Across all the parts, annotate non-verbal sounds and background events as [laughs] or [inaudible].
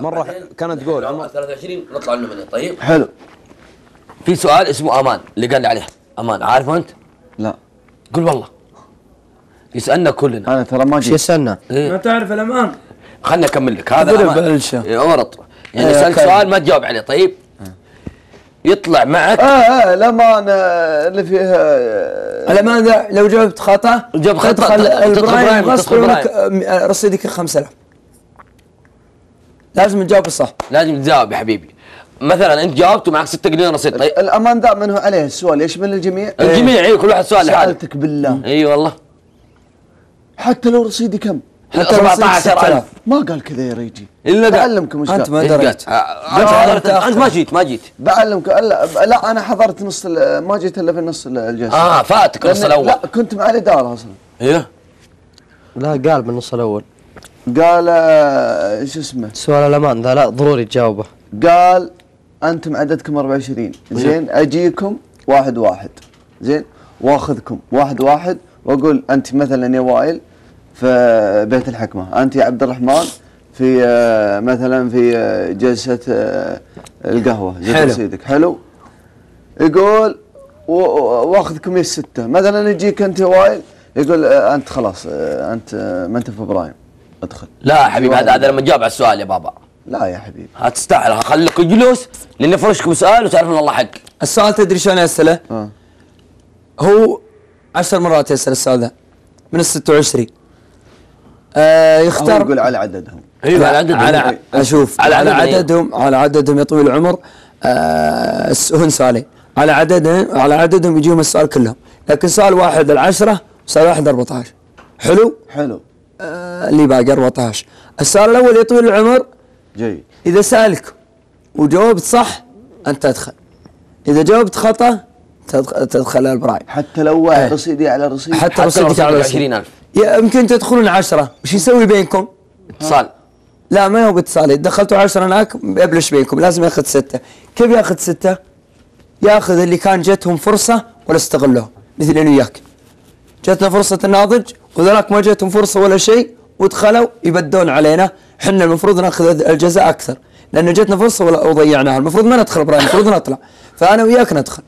مرة كانت تقول عمر 23 نطلع له منه طيب؟ حلو. في سؤال اسمه أمان اللي قال لي عليه. أمان عارفه أنت؟ لا. قول والله. يسألنا كلنا. أنا ترى ما إيش جيت. يسألنا؟ إيه؟ ما تعرف الأمان. خلنا أكمل لك. هذا. بلشة. إيه، غلط يعني إيه، اسالك أوكي. سؤال ما تجاوب عليه. طيب؟ يطلع معك. آه آه الأمان آه، اللي فيها آه، الأمان لو جاوبت خطأ جاب خطأ، تدخل برايم، غصب تدخل عنك آه، رصيدك 5000 لازم تجاوب صح لازم تجاوب يا حبيبي. مثلا أنت جاوبت ومعك 6 جنيه رصيد طيب. الامان ذا من هو عليه السؤال. يشمل الجميع؟ الجميع اي كل واحد سؤال لحاله. سألتك بالله. إي والله. حتى لو رصيدي كم؟ حتى لو رصيدك 17000 6000. ما قال كذا يا ريجي. إلا بعلمكم إيش أنت ما؟ دريت. أنت حضرت أنت ما جيت ما جيت. بعلمك لا, لا أنا حضرت نص ال- ما جيت إلا في نص ال- الجلسة. آه فاتك النص الأول. لا كنت مع الإدارة أصلا. إيه. لا قال بالنص الأول. قال آه، شو اسمه؟ سؤال الأمان ذا لا ضروري تجاوبه. قال أنتم عددكم 24 زين. أجيكم واحد واحد. زين وأخذكم واحد واحد وأقول أنت مثلا يا وائل في بيت الحكمة أنت يا عبد الرحمن في آه، مثلا في آه، جلسة القهوة. حلو. رصيدك حلو. يقول وأخذكم يا السته مثلا يجيك أنت يا وائل يقول أنت خلاص أنت ما أنت في إبراهيم أدخل. لا يا حبيبي هذا هذا لما تجاوب على السؤال يا بابا. لا يا حبيبي. هتستاهل هخليك جلوس لأن فرشكم سؤال وتعرفون الله حق. السؤال تدري شلون يسأله؟ آه. هو عشر مرات يسأل السؤال ذا من ال 26 آه يختار يقول على عددهم. أيوه على على عدد على ع- أشوف على على, عدد؟ عددهم على عددهم يا طويل العمر. آه هن سؤالين على عددهم على عددهم يجيهم السؤال كلهم. لكن سؤال واحد العشرة سؤال واحد 14 حلو؟ حلو. آه اللي باقي 14 السؤال الأول يا طويل العمر جيد. إذا سألك وجاوبت صح أنت تدخل إذا جاوبت خطأ تدخل, تدخل البرايم. حتى لو واحد إيه. رصيدي على رصيد. حتى حتى رصيدك على 20,000. يا يمكن تدخلون عشرة. وش يسوي بينكم؟ اتصال. لا ما هو باتصال. دخلتوا عشرة هناك بيبلش بينكم. لازم ياخذ ستة. كيف ياخذ ستة؟ ياخذ اللي كان جتهم فرصة ولا استغلوها مثل أنا وياك. جتنا فرصة الناضج وذاك ما جتهم فرصة ولا شيء ودخلوا يبدون علينا. إحنا المفروض ناخذ الجزاء أكثر لأن جتنا فرصة ولا وضيعناها. المفروض ما ندخل إبراهيم المفروض نطلع. فأنا وياك ندخل.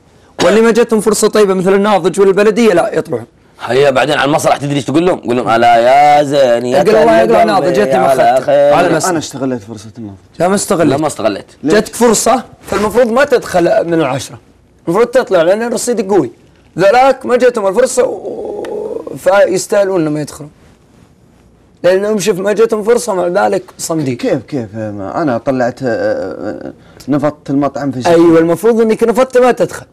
واللي ما جتهم فرصة طيبة مثل الناضج والبلدية لا يطلعون. هيا بعدين على المسرح تدري إيش تقول لهم؟ قول لهم ألا يا زين يا يقول الله قلبي ناضج، جتني ما. على أنا استغليت فرصه النظر لا ما استغلت لا ما استغليت. جاتك فرصة؟ فالمفروض ما تدخل من العشرة. المفروض تطلع لأن رصيدك قوي. ذلاك ما جاتهم الفرصة و... فيستاهلون إنهم يدخلون لأنهم شوف ما جاتهم فرصة مع ذلك صمدين. كيف كيف؟ ما أنا طلعت آه، آه، نفضت المطعم في شيء أيوة المفروض إنك نفضت ما تدخل.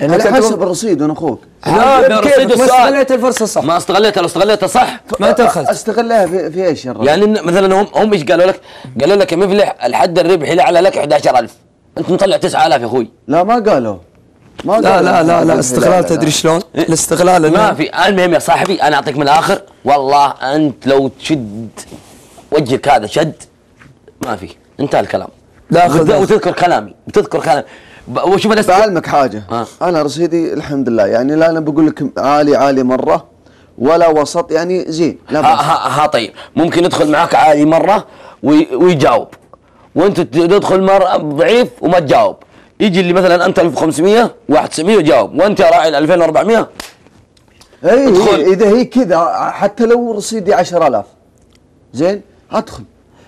على حسب الرصيد وأنا أخوك لا، كيف؟ ما. استغليت الفرصة صح. ما استغليتها لو استغليتها صح ما دخلت استغلها في, في إيش يا؟ يعني إن- مثلا هم هم إيش قالوا لك؟ قالوا لك يا مفلح الحد الربحي الأعلى لك 11000 أنت مطلع 9000 يا أخوي. لا ما قالوا. ما لا. لا لا لا استغلال لا. تدري شلون؟ الاستغلال ما في. المهم يا صاحبي أنا أعطيك من الآخر. والله أنت لو تشد وجهك هذا شد ما في. انتهى الكلام. لا، وتذكر كلامي وتذكر كلامي. وشوف أنا بعلمك حاجة. آه. أنا رصيدي الحمد لله يعني لا أنا بقول لك عالي عالي مرة ولا وسط. يعني زين لا ها. ها, ها طيب. ممكن يدخل معك عالي مرة وي- ويجاوب. وأنت تدخل مرة ضعيف وما تجاوب. يجي اللي مثلا أنت 1500 واحد 900 وجاوب وأنت يا راعي ال 2400 اي أدخل. هي إذا هي كذا حتى لو رصيدي 10000 زين أدخل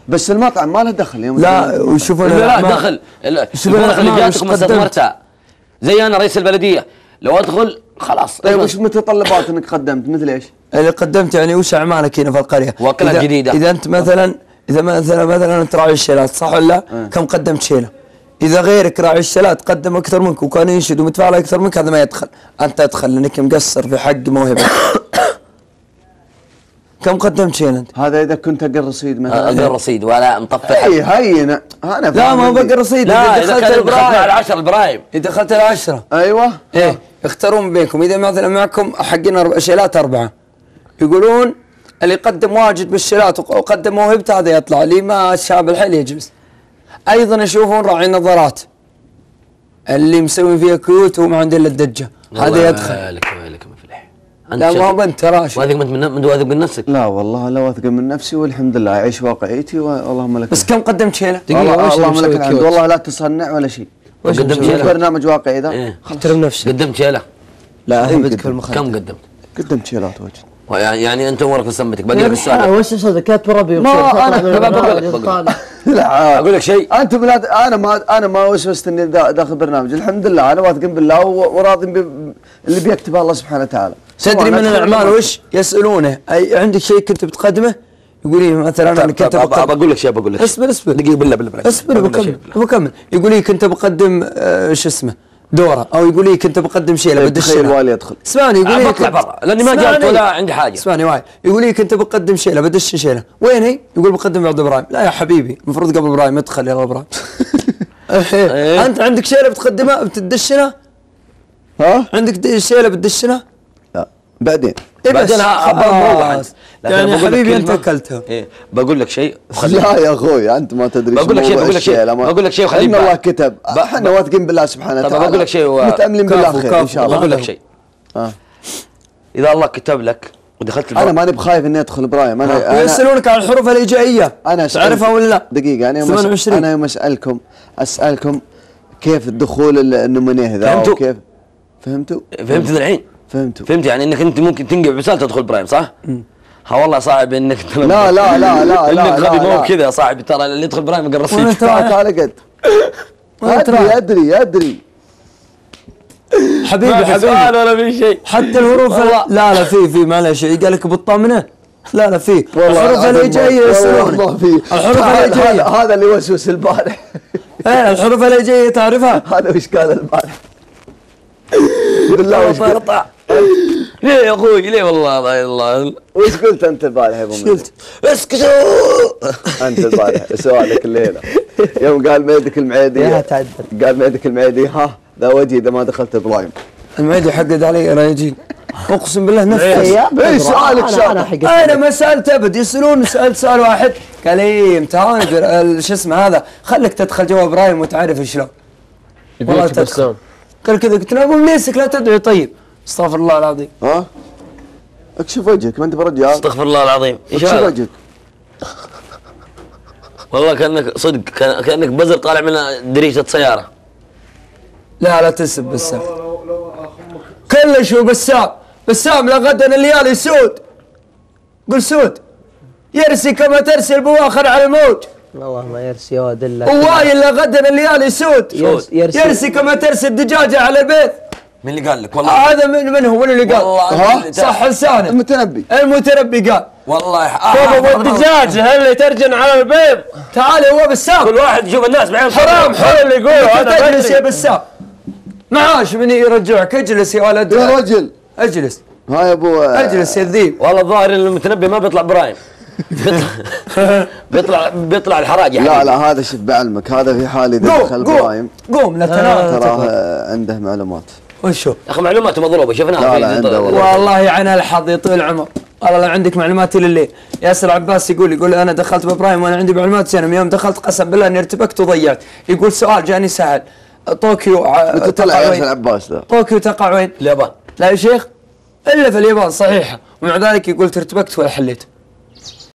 بس المطعم ما له دخل يوم لا وشوف لا, دخل الفرص اللي جاتكم. استثمرتها زي أنا رئيس البلدية لو أدخل خلاص طيب وش متطلبات إنك قدمت مثل إيش؟ اللي قدمت يعني وش أعمالك هنا في القرية؟ وكلات إذا- جديدة. إذا أنت مثلا إذا مثلا مثلا أنت راعي الشيلات صح ولا لا؟ أه. كم قدمت شيلة؟ إذا غيرك راعي الشيلات قدم أكثر منك وكان ينشد ومتفاعل أكثر منك هذا ما يدخل، أنت تدخل لأنك مقصر في حق موهبة. [coughs] كم قدمت شيله أنت؟ هذا إذا كنت أقل رصيد مثلا. أقل رصيد ولا مطفي إي هين أنا لا ما هو. بقى رصيد لا إذا إذا دخلت البرايم. 10 البرايم. إذا دخلت العشرة. أيوه. إيه يختارون بينكم. إذا مثلا معكم حقين أربع شيلات أربعة. يقولون اللي يقدم واجد بالشيلات وق- وقدم موهبته هذا يطلع. اللي ما شاب الحيل يجلس. أيضا يشوفون راعي النظارات اللي مسوي فيها كيوت وما عنده الا الدجه هذا يدخل ويلك ويلك مفلح لا ما أنت راشد واثق من من من واثق من نفسك لا والله لا واثق من نفسي والحمد لله أعيش واقعيتي واللهم لك بس كم قدمت شيله؟ والله اللهم لك الحمد؟ والله لا تصنع ولا شيء وش قدمت؟ شيلة؟ برنامج واقعي ذا إيه. احترم نفسك قدمت شيلة لا قدم. في كم قدمت؟ قدمت شيلات وجه يعني يعني أنت أمورك في سمتك باقي لك السؤال. وش كاتب ربي ما. طالع. لا أقول لك شيء. أنتم لا أنا ما أنا ما وسوست إني دا- داخل برنامج. الحمد لله أنا واثق بالله وراضي ب- اللي بيكتبه الله سبحانه وتعالى. تدري من الأعمال وش يسألونه؟ اي عندك شيء كنت بتقدمه؟ يقول لي مثلا أنا كنت بقول لك شيء بقول لك شيء. اصبر اصبر. دقيقة بالله بالله. اصبر بكمل بكمل يقول لي كنت بقدم آه، شو اسمه؟ دوره أو يقول لي كنت بقدم شيء طيب، بدش تخيل هنا. والي يدخل اسمعني يقول لي بطلع كنت- برا لأني ما. جاوبت ولا عندي حاجة اسمعني واعي يقول لي كنت بقدم شيله بدش شيله وين هي؟ يقول بقدم بعد إبراهيم لا يا حبيبي المفروض قبل إبراهيم ادخل يا إبراهيم [laughs] إيه. أنت عندك شيله بتقدمها بتدشنا ها؟ عندك شيله بتدشنا بعدين إيه بس بعدين بروح. لكن يعني حبيبي أنت أكلتها إيه بقول لك شيء وخليك لا يا أخوي أنت ما تدري بقول لك شيء- بقول لك شيء- بقول لك شيء وخليه إن الله. كتب إحنا واثقين بالله سبحانه وتعالى بقول لك شيء متأملين بالله خير إن. شاء الله بقول لك شيء آه. إذا الله كتب لك ودخلت أنا ماني بخايف إني أدخل إبراهيم أنا أنا ويسألونك عن الحروف الهجائيه أنا تعرفها ولا لا؟ دقيقة أنا يوم أس- 28. أنا يوم اسالكم أسألكم كيف الدخول ال- النمونية ذا فهمتوا؟ وكيف فهمتوا؟ فهمت الحين فهمتوا فهمت يعني إنك أنت ممكن تنقع بسال تدخل برايم صح؟ ها والله صعب إنك لا لا لا لا لا إنك غبي لا مو لا. كذا يا صاحبي ترى اللي يدخل برايم يقرأ رصيد ترى؟ تعال قد؟ [laughs] وين ترى؟ ادري أدري أدري. حبيبي في سؤال حبيبي. ولا في شيء. حتى الحروف والله. لا لا في في معلش قال لك بالطامنة؟ لا لا في. الحروف الهجائيه والله في. الحروف الهجائيه هذا اللي وسوس البارح. إيه الحروف الهجائيه تعرفها؟ [laughs] هذا وش قال البارح؟ [laughs] بالله وش قطع ليه يا أخوي؟ ليه والله لا الله؟ وش قلت أنت البارح يا أبو؟ قلت؟ اسكتوا! أنت البارح سؤالك الليلة. يوم قال ميدك المعيدي يا تعدل. قال ميدك المعيدي ها ذا وجهي إذا ما دخلت إبراهيم. المعيد يحقد علي رايجين أقسم بالله نفس إيه، سؤالك أنا أنا ما سألت أبد. يسألون سألت سؤال واحد. قال إيه امتحان شو اسمه هذا؟ خليك تدخل جواب إبراهيم وتعرف شلون والله يبيك تدخل. بسام قال كذا قلت له أبو مليسك لا تدعي طيب. استغفر الله العظيم. ها؟ اكشف وجهك ما انت برجال استغفر الله العظيم. إيش اكشف؟ وجهك. والله كأنك صدق كأن- كأنك بزر طالع من دريشة سيارة. لا لا تسب بسام كل شو بسام بسام لغدا الليالي سود قل سود. يرسي كما ترسي البواخر على الموج والله ما يرسي يا ولد الا ووايل لغدا الليالي سود يرسي- يرسي- يرسي كما ترسي الدجاجة على البيت. مين اللي قال لك؟ والله هذا من من هو؟ من اللي قال؟ والله صح لسانه المتنبي. المتنبي قال. والله بابا والدجاجة اللي ترجن على البيض؟ تعال هو بسام كل واحد يشوف الناس بعين حرام حرام اللي يقولوا أنا تجلس بدري. يا بسام معاش من يرجعك. اجلس يا ولد. يا رجل. اجلس. ها يا أبو اجلس يا ذيب. والله الظاهر إن المتنبي ما بيطلع برايم. [laughs] بيطلع بيطلع الحراج يا لا حبيبي. لا هذا شوف بعلمك. هذا في حال إذا دخل قوم. قوم لا تنام. تراه عنده معلومات. وشو؟ يا أخي معلوماته مضروبه شفناها لا، والله. عن الحظ يطول العمر والله لو عندك معلومات إلى الليل ياسر عباس يقول يقول أنا دخلت بإبراهيم وأنا عندي معلومات زينة. من يوم دخلت قسم بالله إني ارتبكت وضيعت. يقول سؤال جاني سهل. طوكيو طلع تقع ياسر وين؟ عباس ذا طوكيو تقع وين؟ اليابان. لا يا شيخ إلا في اليابان صحيحة. ومع ذلك يقول ارتبكت ولا حليت.